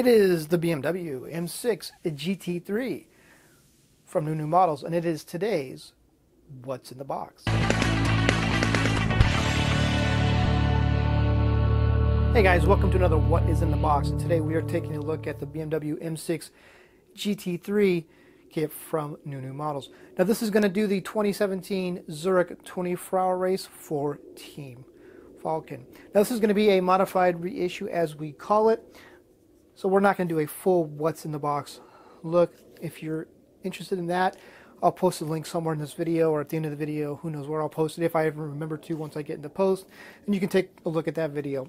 It is the BMW M6 GT3 from NuNu Models, and it is today's What's in the Box. Hey guys, welcome to another What is in the Box, and today we are taking a look at the BMW M6 GT3 kit from NuNu Models. Now this is going to do the 2017 Zurich 24-hour race for Team Falken. Now this is going to be a modified reissue as we call it. So we're not going to do a full what's in the box look. If you're interested in that, I'll post a link somewhere in this video or at the end of the video. Who knows where I'll post it if I ever remember to once I get into the post. And you can take a look at that video.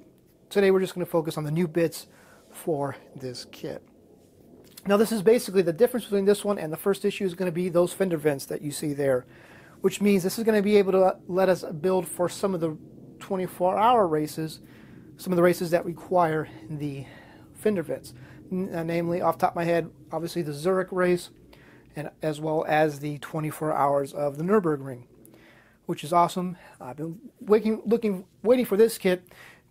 Today we're just going to focus on the new bits for this kit. Now this is basically the difference between this one and the first issue is going to be those fender vents that you see there. Which means this is going to be able to let us build for some of the 24 hour races, some of the races that require the fender vents. Uh, namely, off top of my head, obviously the Zurich race, and as well as the 24 hours of the Nürburgring, which is awesome. I've been waiting, looking, waiting for this kit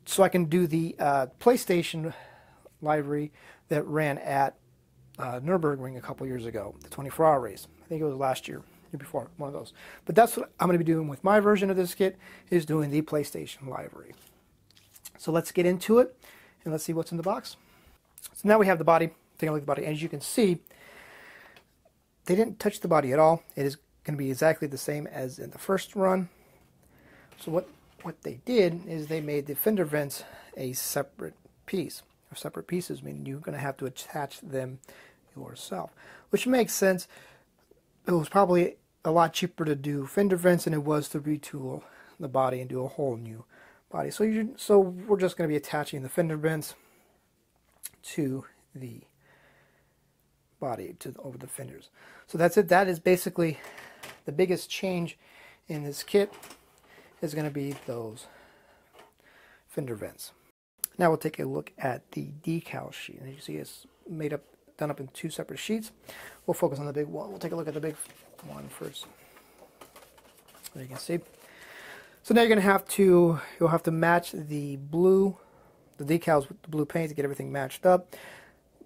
so I can do the uh, PlayStation livery that ran at uh, Nürburgring a couple years ago, the 24-hour race. I think it was last year, year before, one of those. But that's what I'm going to be doing with my version of this kit, is doing the PlayStation livery. So let's get into it, and let's see what's in the box. So now we have the body. Take a look at the body. As you can see, they didn't touch the body at all. It is going to be exactly the same as in the first run. So what, what they did is they made the fender vents a separate piece. Or separate pieces, meaning you're going to have to attach them yourself. Which makes sense. It was probably a lot cheaper to do fender vents than it was to retool the body and do a whole new body. So you so we're just going to be attaching the fender vents to the body to over the fenders. So that's it. That is basically the biggest change in this kit is going to be those fender vents. Now we'll take a look at the decal sheet. As you see, it's made up, done up in two separate sheets. We'll focus on the big one. We'll take a look at the big one first. There you can see. So now you're going to have to, you'll have to match the blue the decals with the blue paint to get everything matched up.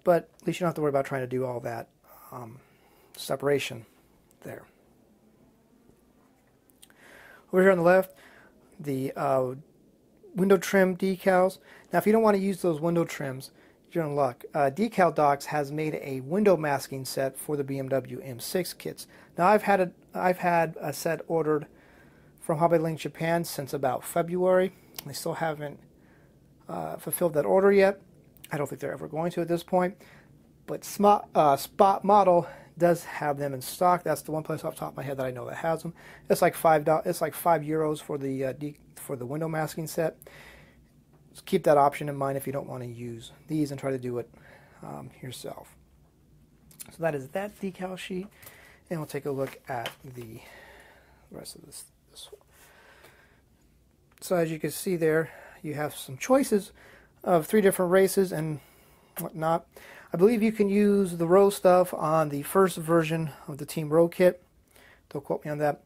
But at least you don't have to worry about trying to do all that um, separation there. Over here on the left, the uh, window trim decals. Now if you don't want to use those window trims, you're in luck. Uh, Decal Docs has made a window masking set for the BMW M6 kits. Now I've had a, I've had a set ordered from Hobby Link Japan since about February. They still haven't uh, fulfilled that order yet. I don't think they're ever going to at this point. But Spot, uh, Spot Model does have them in stock. That's the one place off the top of my head that I know that has them. It's like five. It's like five euros for the uh, for the window masking set. Just keep that option in mind if you don't want to use these and try to do it um, yourself. So that is that decal sheet, and we'll take a look at the rest of this. this so as you can see there, you have some choices of three different races and whatnot. I believe you can use the ROWE stuff on the first version of the Team ROWE kit. Don't quote me on that.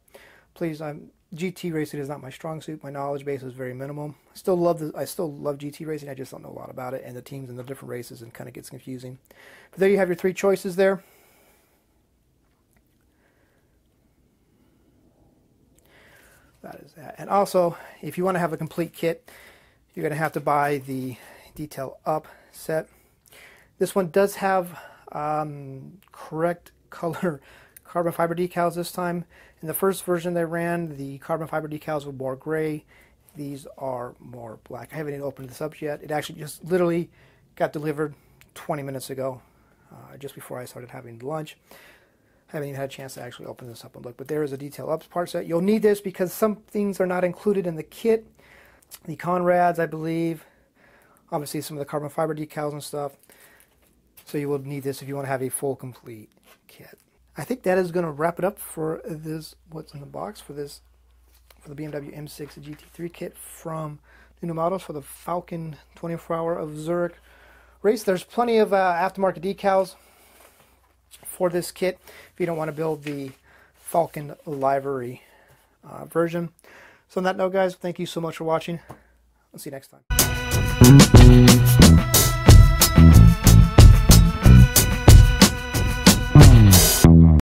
Please, I'm GT racing is not my strong suit. My knowledge base is very minimal. I still love the I still love GT racing. I just don't know a lot about it and the teams and the different races and kind of gets confusing. But there you have your three choices there. That is that. And also, if you want to have a complete kit, you're going to have to buy the detail up set. This one does have um, correct color carbon fiber decals this time. In the first version they ran, the carbon fiber decals were more gray. These are more black. I haven't even opened this up yet. It actually just literally got delivered 20 minutes ago, uh, just before I started having lunch. I haven't even had a chance to actually open this up and look, but there is a detail up part set. You'll need this because some things are not included in the kit the Conrads, I believe. Obviously, some of the carbon fiber decals and stuff. So you will need this if you want to have a full, complete kit. I think that is going to wrap it up for this. What's in the box for this for the BMW M6 GT3 kit from New Models for the Falken 24 Hour of Zurich race. There's plenty of uh, aftermarket decals for this kit if you don't want to build the Falken livery uh, version. So on that note, guys, thank you so much for watching. I'll see you next time.